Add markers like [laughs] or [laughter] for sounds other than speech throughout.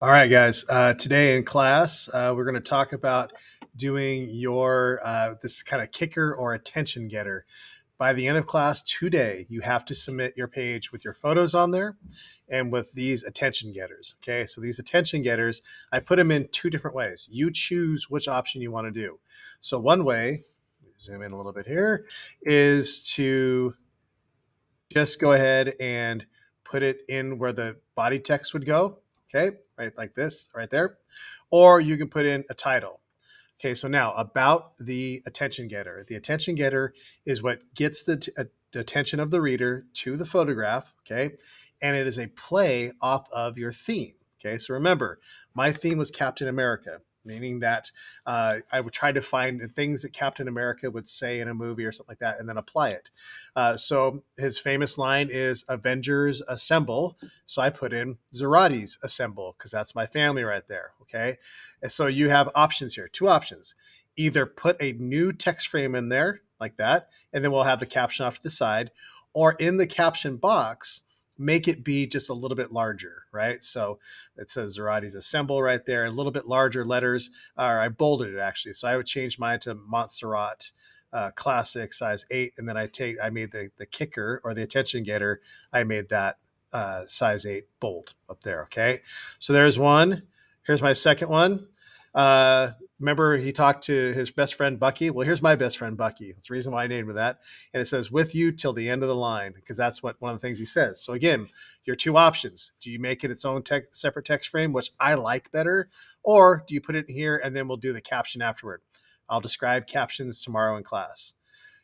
All right, guys. Uh, today in class, uh, we're going to talk about doing your uh, this kind of kicker or attention getter. By the end of class today, you have to submit your page with your photos on there and with these attention getters. Okay, so these attention getters, I put them in two different ways. You choose which option you want to do. So one way, zoom in a little bit here, is to just go ahead and put it in where the body text would go okay, right like this, right there. Or you can put in a title. Okay, so now about the attention getter. The attention getter is what gets the, uh, the attention of the reader to the photograph, okay? And it is a play off of your theme. Okay, so remember, my theme was Captain America meaning that uh, I would try to find things that Captain America would say in a movie or something like that and then apply it. Uh, so his famous line is Avengers Assemble. So I put in Zarates Assemble because that's my family right there. Okay. And so you have options here two options. Either put a new text frame in there like that, and then we'll have the caption off to the side, or in the caption box, make it be just a little bit larger, right? So it says Zarates Assemble right there, a little bit larger letters. Or I bolded it actually. So I would change mine to Montserrat uh, Classic size eight, and then I take I made the the kicker or the attention getter. I made that uh, size eight bold up there. Okay, so there's one. Here's my second one. Uh, remember he talked to his best friend Bucky. Well, here's my best friend Bucky. That's the reason why I named him that. And it says "with you till the end of the line" because that's what one of the things he says. So again, your two options: do you make it its own te- separate text frame, which I like better, or do you put it here and then we'll do the caption afterward? I'll describe captions tomorrow in class.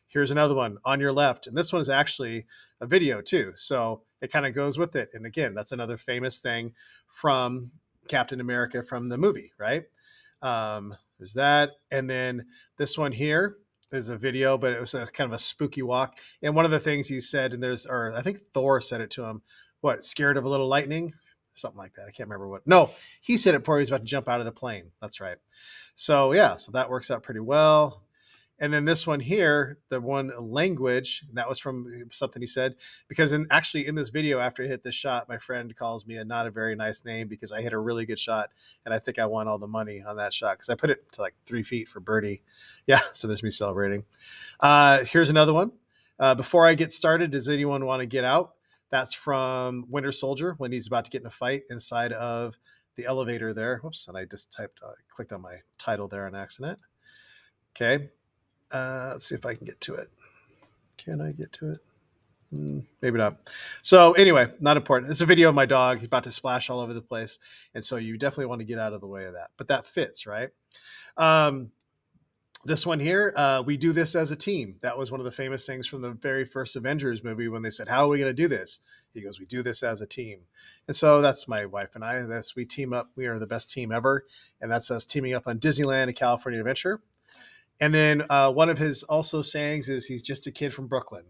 Here's another one on your left, and this one is actually a video too, so it kind of goes with it. And again, that's another famous thing from Captain America from the movie, right? Um, there's that. And then this one here is a video, but it was a kind of a spooky walk. And one of the things he said, and there's, or I think Thor said it to him, what, scared of a little lightning? Something like that. I can't remember what. No, he said it before he was about to jump out of the plane. That's right. So, yeah, so that works out pretty well. And then this one here, the one language, that was from something he said. Because in actually in this video, after I hit this shot, my friend calls me a not a very nice name because I hit a really good shot and I think I won all the money on that shot because I put it to like three feet for birdie. [laughs] Yeah, so there's me celebrating. Uh, here's another one. Uh, before I get started, does anyone want to get out? That's from Winter Soldier when he's about to get in a fight inside of the elevator there. Whoops, and I just typed, uh, clicked on my title there on accident. Okay, uh, let's see if I can get to it. Can I get to it? Mm, maybe not. So anyway, not important. It's a video of my dog. He's about to splash all over the place, and so you definitely want to get out of the way of that. But that fits, right? Um, this one here, uh, we do this as a team. That was one of the famous things from the very first Avengers movie when they said, "How are we going to do this?" He goes, "We do this as a team." And so that's my wife and I. That's we team up. We are the best team ever, and that's us teaming up on Disneyland and California Adventure. And then uh, one of his also sayings is he's just a kid from Brooklyn.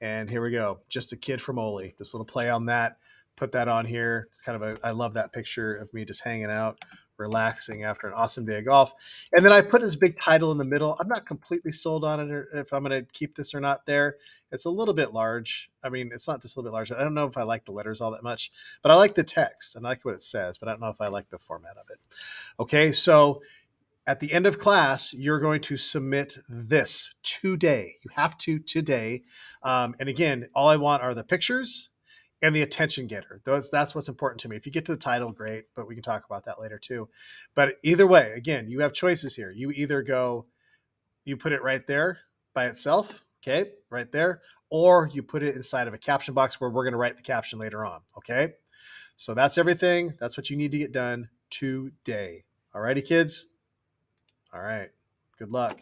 And here we go, just a kid from Ole. Just a little play on that. Put that on here. It's kind of a, I love that picture of me just hanging out, relaxing after an awesome day of golf. And then I put his big title in the middle. I'm not completely sold on it if I'm going to keep this or not there. It's a little bit large. I mean, it's not just a little bit large. I don't know if I like the letters all that much, but I like the text and I like what it says, but I don't know if I like the format of it. Okay, so at the end of class, you're going to submit this today. You have to today. Um, and again, all I want are the pictures and the attention getter. Those, that's what's important to me. If you get to the title, great, but we can talk about that later too. But either way, again, you have choices here. You either go, you put it right there by itself, okay, right there, or you put it inside of a caption box where we're going to write the caption later on, okay? So that's everything. That's what you need to get done today. All righty, kids. All right. Good luck.